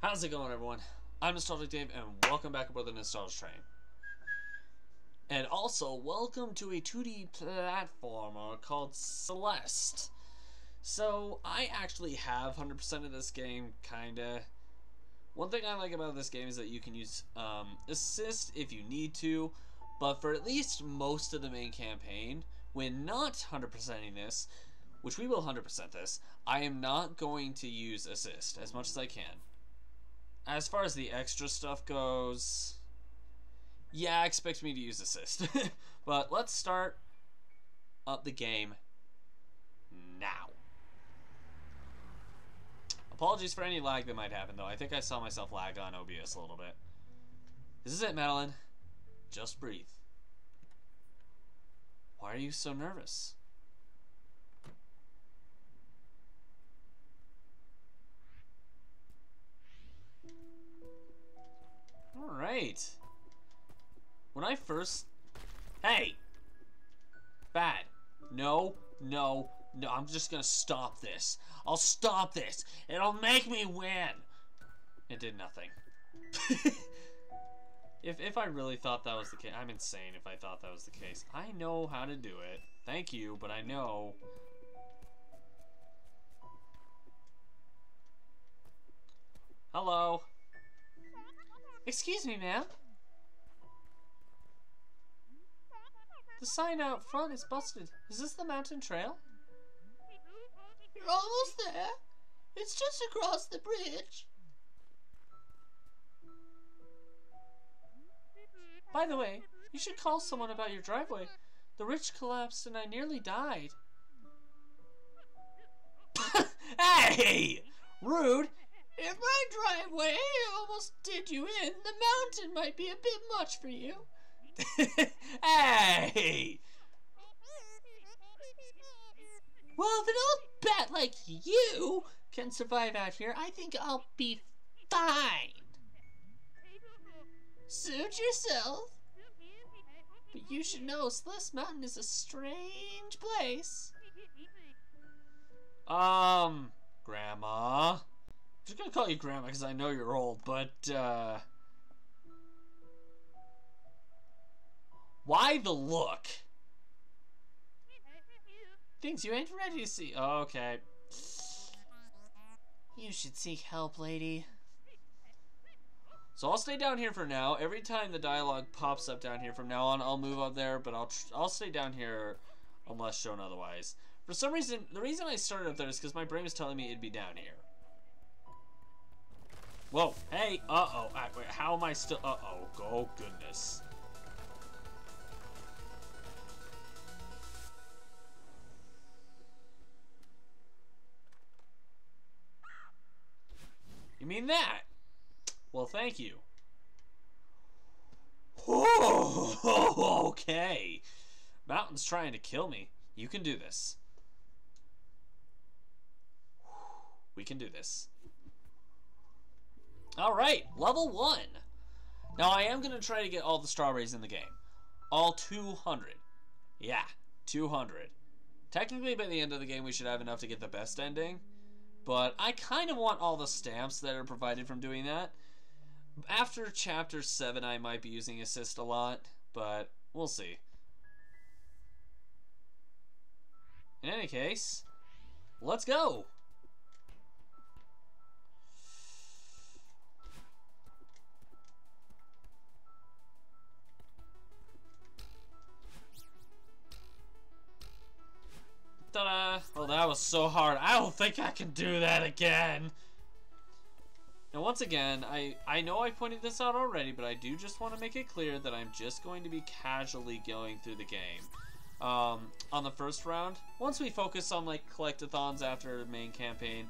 How's it going, everyone? I'm Nostalgic Dave, and welcome back aboard the Nostalgia Train. And also, welcome to a 2D platformer called Celeste. So, I actually have 100% of this game, kinda. One thing I like about this game is that you can use um, assist if you need to, but for at least most of the main campaign, when not 100%ing this, which we will 100% this, I am not going to use assist as much as I can as far as the extra stuff goes, yeah, expect me to use assist. but let's start up the game now. Apologies for any lag that might happen, though. I think I saw myself lag on OBS a little bit. This is it, Madeline. Just breathe. Why are you so nervous? When I first... Hey! Bad. No, no, no. I'm just gonna stop this. I'll stop this. It'll make me win. It did nothing. if, if I really thought that was the case... I'm insane if I thought that was the case. I know how to do it. Thank you, but I know... Hello? Excuse me, ma'am. The sign out front is busted. Is this the mountain trail? You're almost there. It's just across the bridge. By the way, you should call someone about your driveway. The ridge collapsed and I nearly died. hey! Rude! If my driveway almost did you in, the mountain might be a bit much for you. hey! Well, if an old bat like you can survive out here, I think I'll be fine. Suit yourself. But you should know Celeste Mountain is a strange place. Um, Grandma I'm just gonna call you Grandma because I know you're old, but, uh... Why the look? Things you ain't ready to see. Oh, okay. You should seek help, lady. So I'll stay down here for now. Every time the dialogue pops up down here from now on, I'll move up there, but I'll I'll stay down here unless shown otherwise. For some reason, the reason I started up there is because my brain was telling me it'd be down here. Whoa, hey, uh-oh, how am I still, uh-oh, oh goodness. You mean that? Well, thank you. Oh, okay. Mountain's trying to kill me. You can do this. We can do this. Alright, level 1. Now, I am going to try to get all the strawberries in the game. All 200. Yeah, 200. Technically, by the end of the game, we should have enough to get the best ending. But I kind of want all the stamps that are provided from doing that. After Chapter 7, I might be using Assist a lot, but we'll see. In any case, let's go! Ta-da! Oh, that was so hard. I don't think I can do that again. Now, once again, I, I know I pointed this out already, but I do just want to make it clear that I'm just going to be casually going through the game. Um, on the first round, once we focus on, like, collectathons after the main campaign,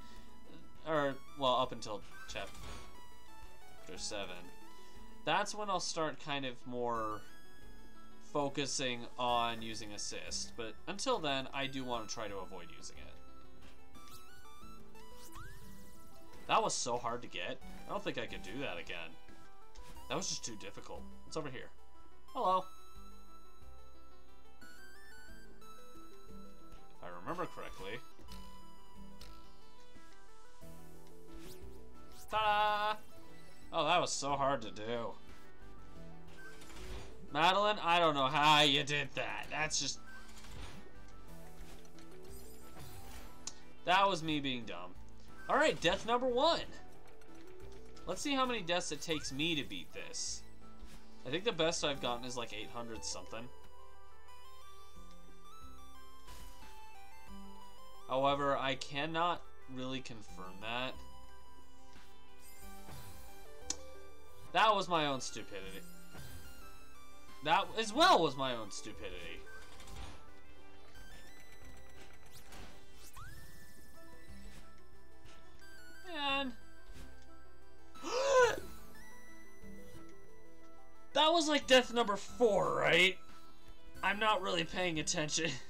or, well, up until chapter 7, that's when I'll start kind of more focusing on using assist, but until then, I do want to try to avoid using it. That was so hard to get. I don't think I could do that again. That was just too difficult. It's over here. Oh Hello. If I remember correctly. Ta-da! Oh, that was so hard to do. Madeline, I don't know how you did that. That's just... That was me being dumb. Alright, death number one. Let's see how many deaths it takes me to beat this. I think the best I've gotten is like 800 something. However, I cannot really confirm that. That was my own stupidity. That as well was my own stupidity. Man. that was like death number four, right? I'm not really paying attention.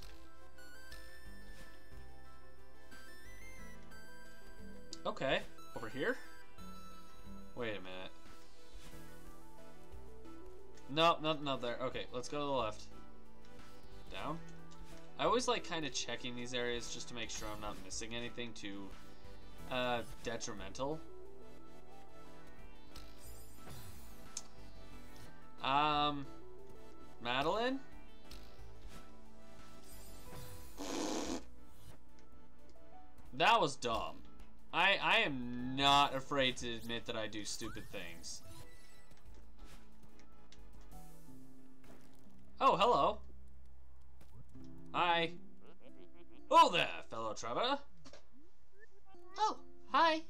okay, over here? Wait a minute. No, no, no, there. Okay, let's go to the left. Down. I always like kind of checking these areas just to make sure I'm not missing anything too uh, detrimental. Um, Madeline? That was dumb. I, I am not afraid to admit that I do stupid things. Oh, hello. Hi. Oh there, fellow traveler. Oh, hi.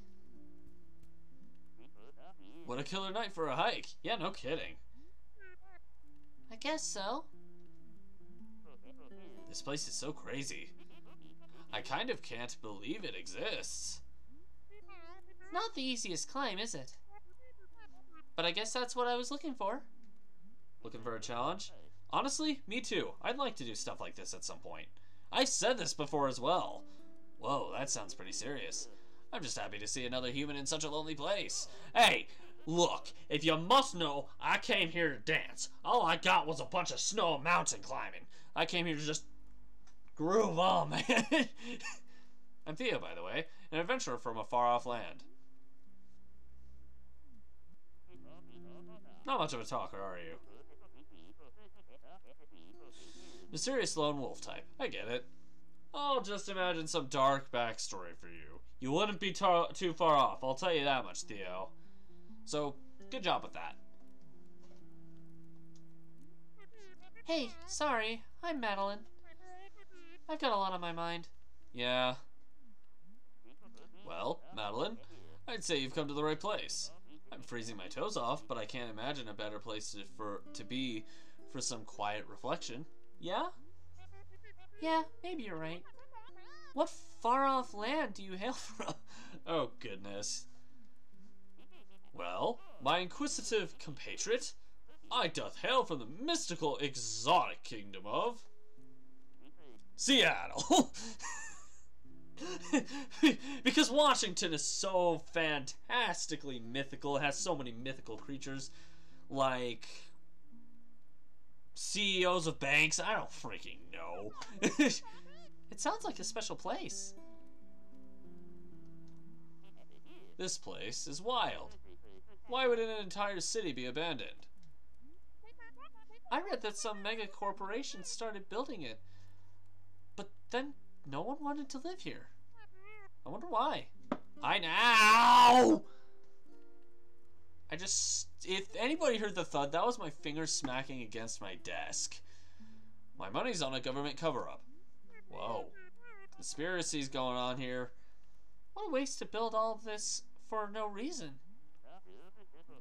What a killer night for a hike. Yeah, no kidding. I guess so. This place is so crazy. I kind of can't believe it exists. Not the easiest climb, is it? But I guess that's what I was looking for. Looking for a challenge? Honestly, me too. I'd like to do stuff like this at some point. I've said this before as well. Whoa, that sounds pretty serious. I'm just happy to see another human in such a lonely place. Hey, look, if you must know, I came here to dance. All I got was a bunch of snow and mountain climbing. I came here to just groove on, man. I'm Theo, by the way, an adventurer from a far-off land. Not much of a talker, are you? Mysterious lone wolf type. I get it. I'll just imagine some dark backstory for you. You wouldn't be too far off, I'll tell you that much, Theo. So, good job with that. Hey, sorry, I'm Madeline. I've got a lot on my mind. Yeah. Well, Madeline, I'd say you've come to the right place. I'm freezing my toes off, but I can't imagine a better place to, for to be for some quiet reflection. Yeah? Yeah, maybe you're right. What far off land do you hail from? oh, goodness. Well, my inquisitive compatriot, I doth hail from the mystical exotic kingdom of Seattle. because Washington is so fantastically mythical, it has so many mythical creatures like CEOs of banks. I don't freaking know. it sounds like a special place. This place is wild. Why would an entire city be abandoned? I read that some mega corporation started building it, but then no one wanted to live here. I wonder why. I know! I just... If anybody heard the thud, that was my finger smacking against my desk. My money's on a government cover-up. Whoa. Conspiracies going on here. What a waste to build all of this for no reason.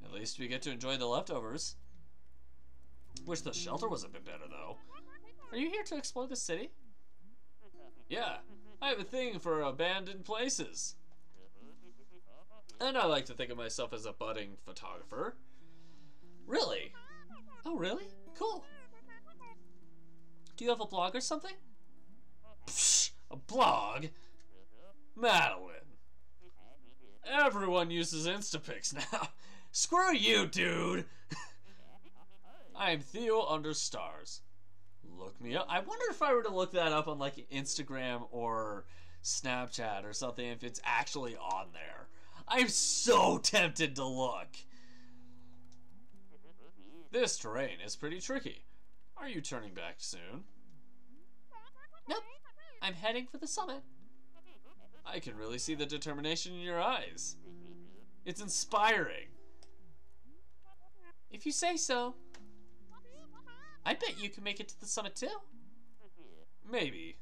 At least we get to enjoy the leftovers. Wish the shelter was a bit better, though. Are you here to explore the city? Yeah, I have a thing for abandoned places. And I like to think of myself as a budding photographer. Really? Oh, really? Cool. Do you have a blog or something? Psh, a blog? Madeline. Everyone uses Instapics now. Screw you, dude. I'm Theo under stars. Look me up. I wonder if I were to look that up on like Instagram or Snapchat or something, if it's actually on there. I'm so tempted to look. This terrain is pretty tricky. Are you turning back soon? Nope. I'm heading for the summit. I can really see the determination in your eyes. It's inspiring. If you say so. I bet you can make it to the summit too. Maybe.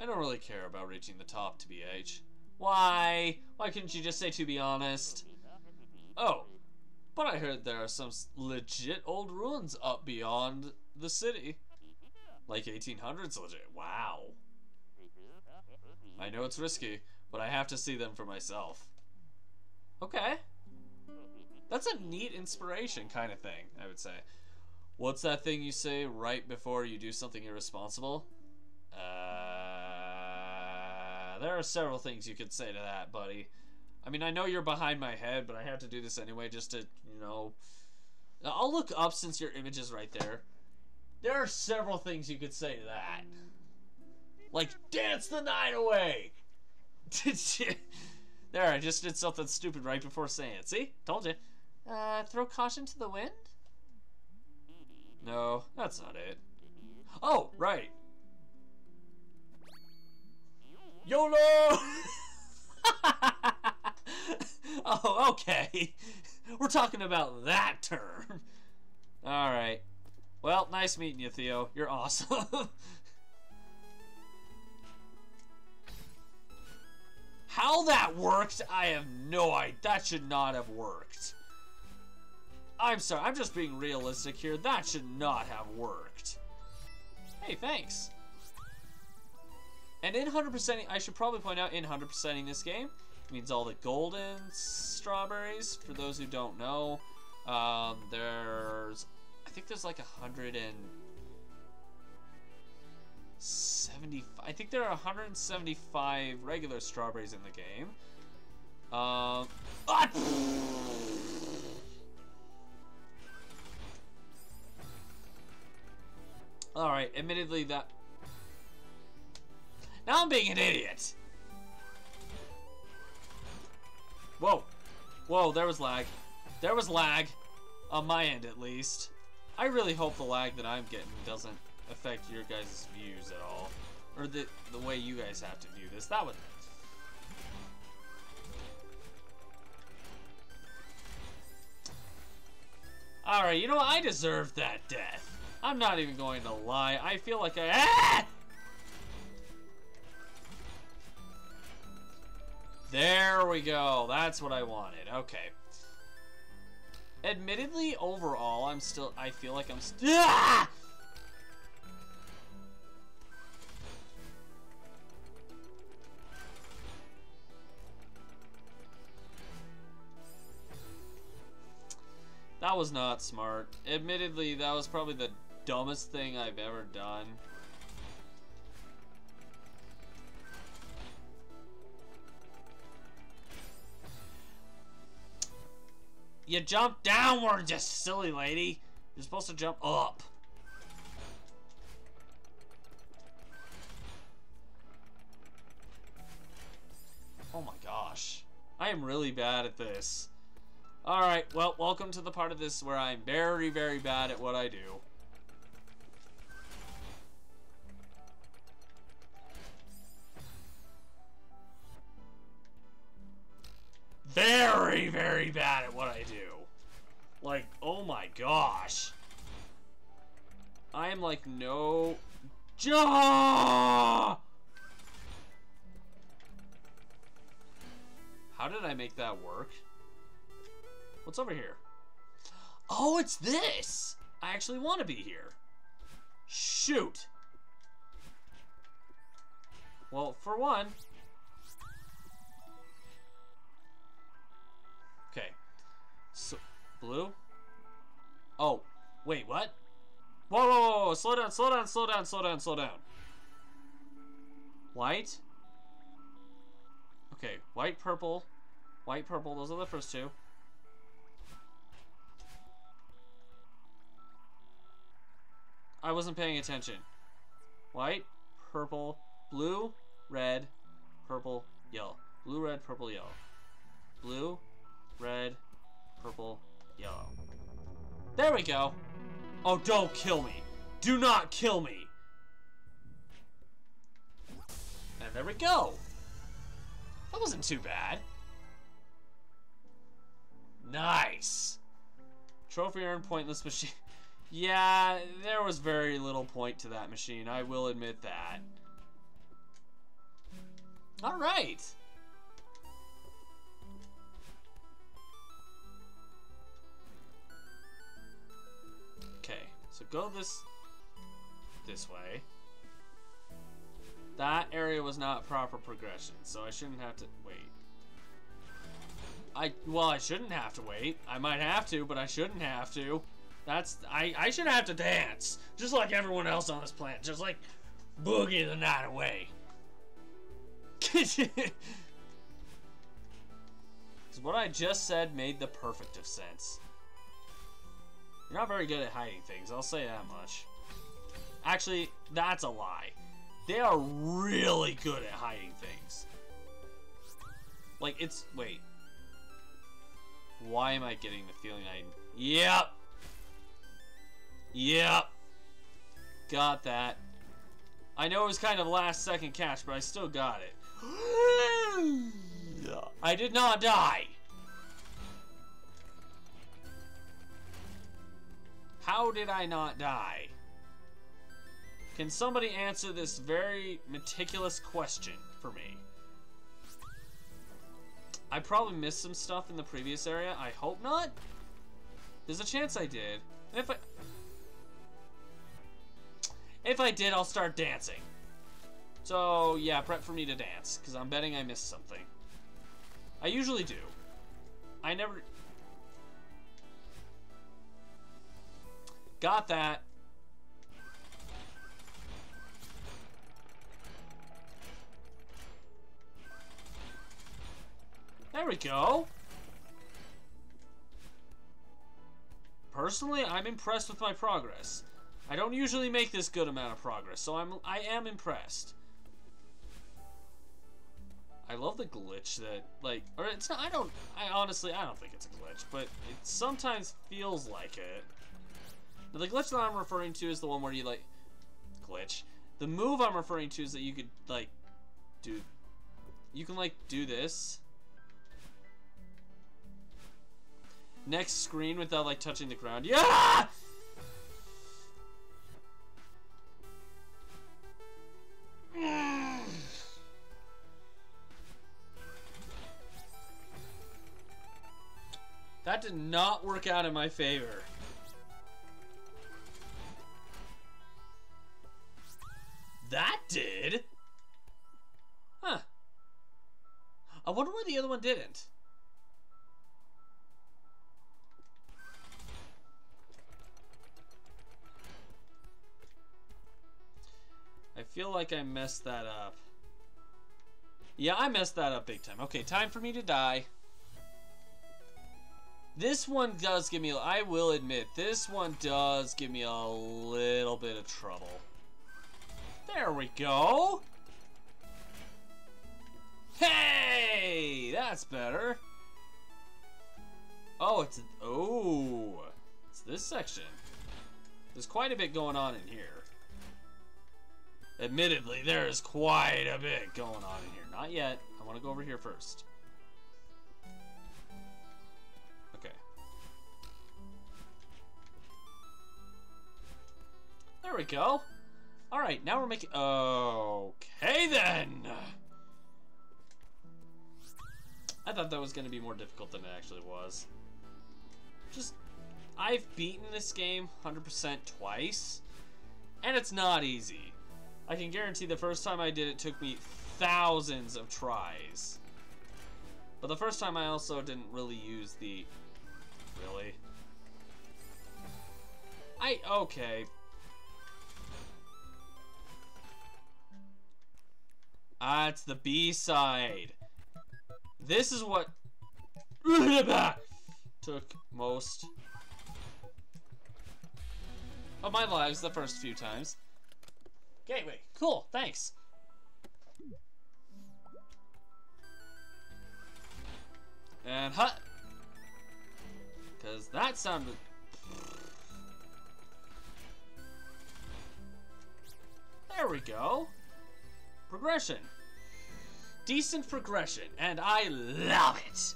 I don't really care about reaching the top, to BH. Why? Why couldn't you just say to be honest? Oh, but I heard there are some legit old ruins up beyond the city. Like 1800s legit. Wow. I know it's risky, but I have to see them for myself. Okay. That's a neat inspiration kind of thing, I would say. What's that thing you say right before you do something irresponsible? Uh, there are several things you could say to that, buddy. I mean, I know you're behind my head, but I have to do this anyway just to, you know... I'll look up since your image is right there. There are several things you could say to that. Like, dance the night away! there, I just did something stupid right before saying it. See? Told you. Uh, throw caution to the wind? No, that's not it. Oh, right. YOLO! oh, okay. We're talking about that term. Alright. Well, nice meeting you, Theo. You're awesome. How that worked, I have no idea. That should not have worked. I'm sorry, I'm just being realistic here. That should not have worked. Hey, thanks. And in 100%ing, I should probably point out, in 100%ing this game, means all the golden strawberries. For those who don't know, um, there's, I think there's like a hundred and seventy. I think there are 175 regular strawberries in the game. Um, ah! All right, admittedly that. Now I'm being an idiot. Whoa. Whoa, there was lag. There was lag. On my end, at least. I really hope the lag that I'm getting doesn't affect your guys' views at all. Or the, the way you guys have to view this. That would... Alright, you know what? I deserve that death. I'm not even going to lie. I feel like I... Ah! There we go. That's what I wanted. Okay. Admittedly, overall, I'm still... I feel like I'm... still. ah! That was not smart. Admittedly, that was probably the dumbest thing I've ever done. You jump downward, you silly lady. You're supposed to jump up. Oh my gosh. I am really bad at this. Alright, well, welcome to the part of this where I'm very, very bad at what I do. Very, very bad at what I do. Like, oh my gosh. I am like no... How did I make that work? What's over here? Oh, it's this! I actually want to be here. Shoot! Well, for one... blue? Oh, wait, what? Whoa, whoa, whoa, whoa, slow down, slow down, slow down, slow down, slow down. White? Okay, white, purple, white, purple, those are the first two. I wasn't paying attention. White, purple, blue, red, purple, yellow. Blue, red, purple, yellow. Blue, red, purple, yellow. There we go. Oh, don't kill me. Do not kill me. And there we go. That wasn't too bad. Nice. Trophy earned pointless machine. Yeah, there was very little point to that machine. I will admit that. All right. So go this this way. That area was not proper progression, so I shouldn't have to wait. I well, I shouldn't have to wait. I might have to, but I shouldn't have to. That's I I should have to dance just like everyone else on this planet, just like boogie the night away. Cause what I just said made the perfect of sense. You're not very good at hiding things, I'll say that much. Actually, that's a lie. They are really good at hiding things. Like, it's... Wait. Why am I getting the feeling I... Yep! Yep! Got that. I know it was kind of last second catch, but I still got it. I did not die! How did I not die? Can somebody answer this very meticulous question for me? I probably missed some stuff in the previous area. I hope not. There's a chance I did. And if I... If I did, I'll start dancing. So, yeah, prep for me to dance, because I'm betting I missed something. I usually do. I never... Got that. There we go. Personally, I'm impressed with my progress. I don't usually make this good amount of progress, so I'm I am impressed. I love the glitch that like or it's not I don't I honestly I don't think it's a glitch, but it sometimes feels like it. Now, the glitch that I'm referring to is the one where you like glitch. The move I'm referring to is that you could like do you can like do this next screen without like touching the ground. Yeah! That did not work out in my favor. That did? Huh. I wonder why the other one didn't. I feel like I messed that up. Yeah, I messed that up big time. Okay, time for me to die. This one does give me, I will admit, this one does give me a little bit of trouble. There we go. Hey, that's better. Oh, it's, oh, it's this section. There's quite a bit going on in here. Admittedly, there is quite a bit going on in here. Not yet. I want to go over here first. Okay. There we go. Alright, now we're making... Okay, then! I thought that was going to be more difficult than it actually was. Just... I've beaten this game 100% twice, and it's not easy. I can guarantee the first time I did it took me thousands of tries. But the first time I also didn't really use the... Really? I... Okay. Ah, it's the B-side. This is what took most of my lives the first few times. Gateway, cool, thanks. And hut. Because that sounded... There we go. Progression. Decent progression, and I love it.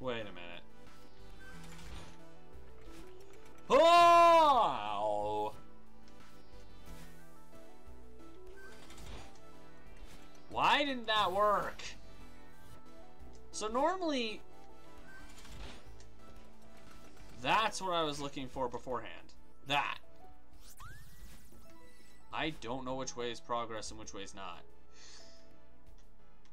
Wait a minute. Oh! Why didn't that work? So normally, that's what I was looking for beforehand. That. I don't know which way is progress and which way is not.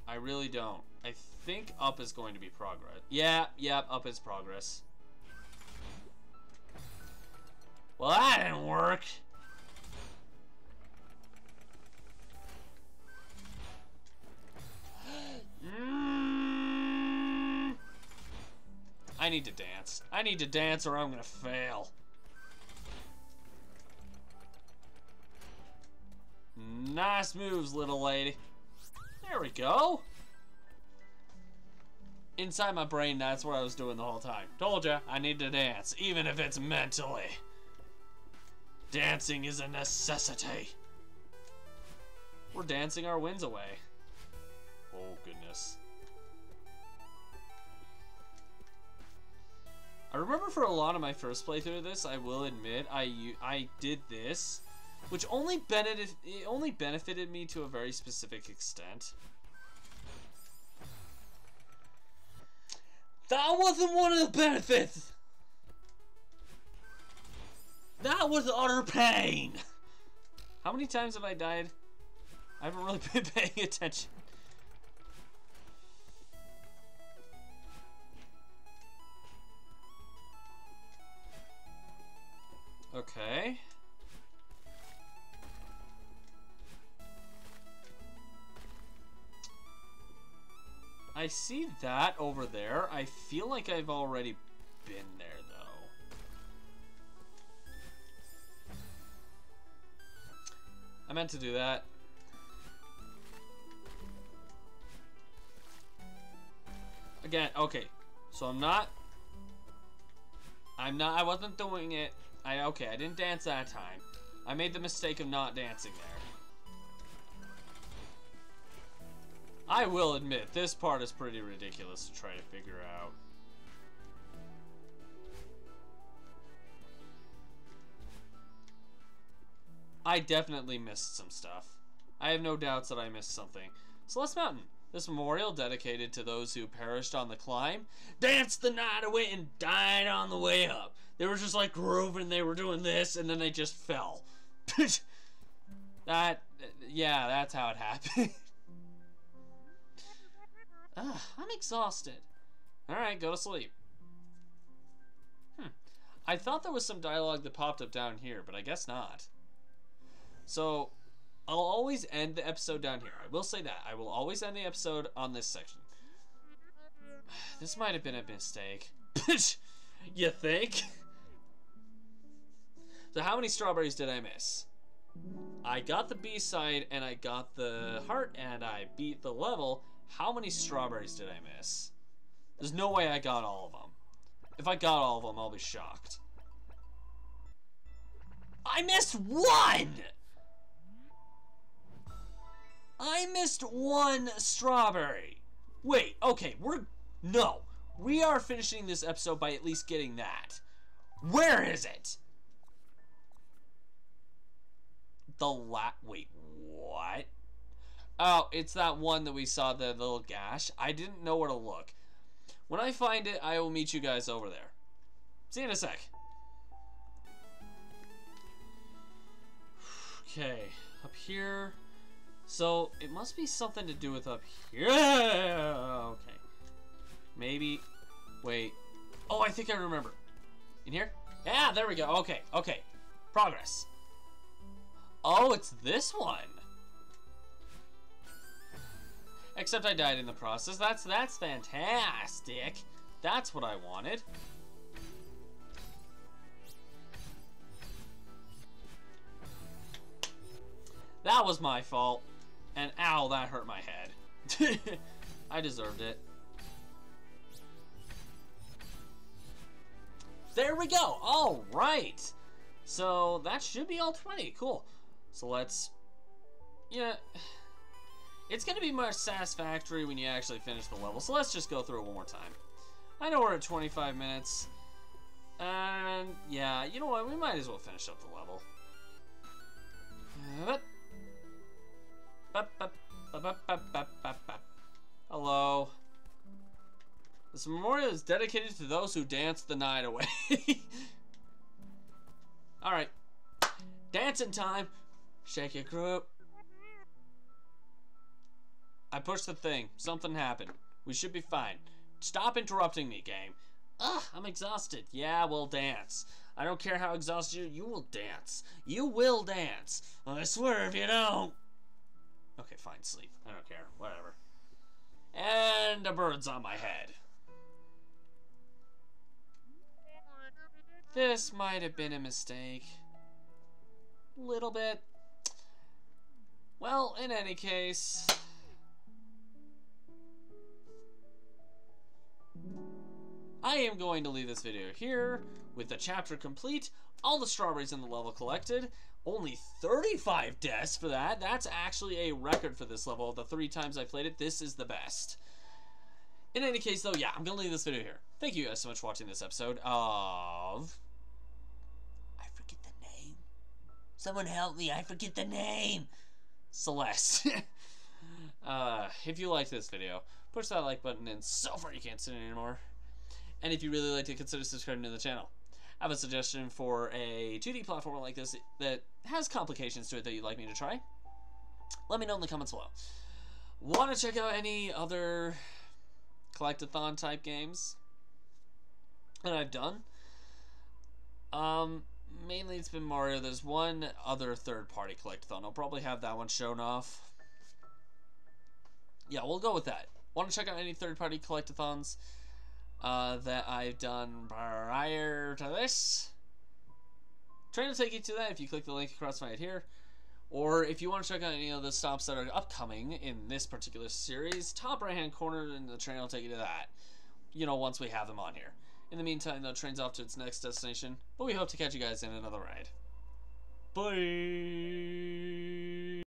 I really don't. I think up is going to be progress. Yeah, yeah, up is progress. Well, that didn't work. Mm. I need to dance. I need to dance or I'm gonna fail. Nice moves, little lady. There we go. Inside my brain, that's what I was doing the whole time. Told ya, I need to dance, even if it's mentally. Dancing is a necessity. We're dancing our wins away. Oh, goodness. I remember for a lot of my first playthrough of this, I will admit, I I did this, which only benefited it only benefited me to a very specific extent. That wasn't one of the benefits. That was utter pain. How many times have I died? I haven't really been paying attention. Okay. I see that over there. I feel like I've already been there, though. I meant to do that. Again, okay. So I'm not... I'm not... I wasn't doing it... I Okay, I didn't dance that time. I made the mistake of not dancing there. I will admit, this part is pretty ridiculous to try to figure out. I definitely missed some stuff. I have no doubts that I missed something. Celeste Mountain. This memorial dedicated to those who perished on the climb, danced the night away and died on the way up. They were just like grooving, they were doing this, and then they just fell. that, yeah, that's how it happened. Ugh, I'm exhausted. Alright, go to sleep. Hmm. I thought there was some dialogue that popped up down here, but I guess not. So, I'll always end the episode down here. I will say that. I will always end the episode on this section. This might have been a mistake. you think? So how many strawberries did I miss? I got the B-side and I got the heart and I beat the level. How many strawberries did I miss? There's no way I got all of them. If I got all of them, I'll be shocked. I missed one! I missed one strawberry. Wait, okay, we're... No. We are finishing this episode by at least getting that. Where is it? The la... Wait, what? Oh, it's that one that we saw, the little gash. I didn't know where to look. When I find it, I will meet you guys over there. See you in a sec. Okay, up here. So, it must be something to do with up here. Okay. Maybe. Wait. Oh, I think I remember. In here? Yeah, there we go. Okay, okay. Progress. Oh, it's this one. Except I died in the process. That's that's fantastic. That's what I wanted. That was my fault. And ow, that hurt my head. I deserved it. there we go. All right. So that should be all 20. Cool. So let's, yeah, it's going to be more satisfactory when you actually finish the level. So let's just go through it one more time. I know we're at 25 minutes. And yeah, you know what? We might as well finish up the level. Hello. This memorial is dedicated to those who danced the night away. Alright. Dancing time. Shake your group. I pushed the thing. Something happened. We should be fine. Stop interrupting me, game. Ugh, I'm exhausted. Yeah, we'll dance. I don't care how exhausted you you will dance. You will dance. I swear if you don't. Okay, fine, sleep. I don't care. Whatever. And a bird's on my head. This might have been a mistake. Little bit. Well, in any case... I am going to leave this video here with the chapter complete, all the strawberries in the level collected, only 35 deaths for that. That's actually a record for this level. The three times I played it, this is the best. In any case, though, yeah, I'm going to leave this video here. Thank you guys so much for watching this episode of... I forget the name. Someone help me, I forget the name. Celeste. uh, if you liked this video, push that like button and so far you can't sit anymore. And if you really like to consider subscribing to the channel. I have a suggestion for a 2D platformer like this that has complications to it that you'd like me to try. Let me know in the comments below. Want to check out any other collectathon type games that I've done? Um, mainly it's been Mario. There's one other third party collectathon. I'll probably have that one shown off. Yeah, we'll go with that. Want to check out any third party collectathons? Uh, that I've done prior to this. I'm trying to take you to that if you click the link across right here. Or if you want to check out any of the stops that are upcoming in this particular series, top right hand corner in the train will take you to that. You know, once we have them on here. In the meantime, though, train's off to its next destination, but we hope to catch you guys in another ride. Bye!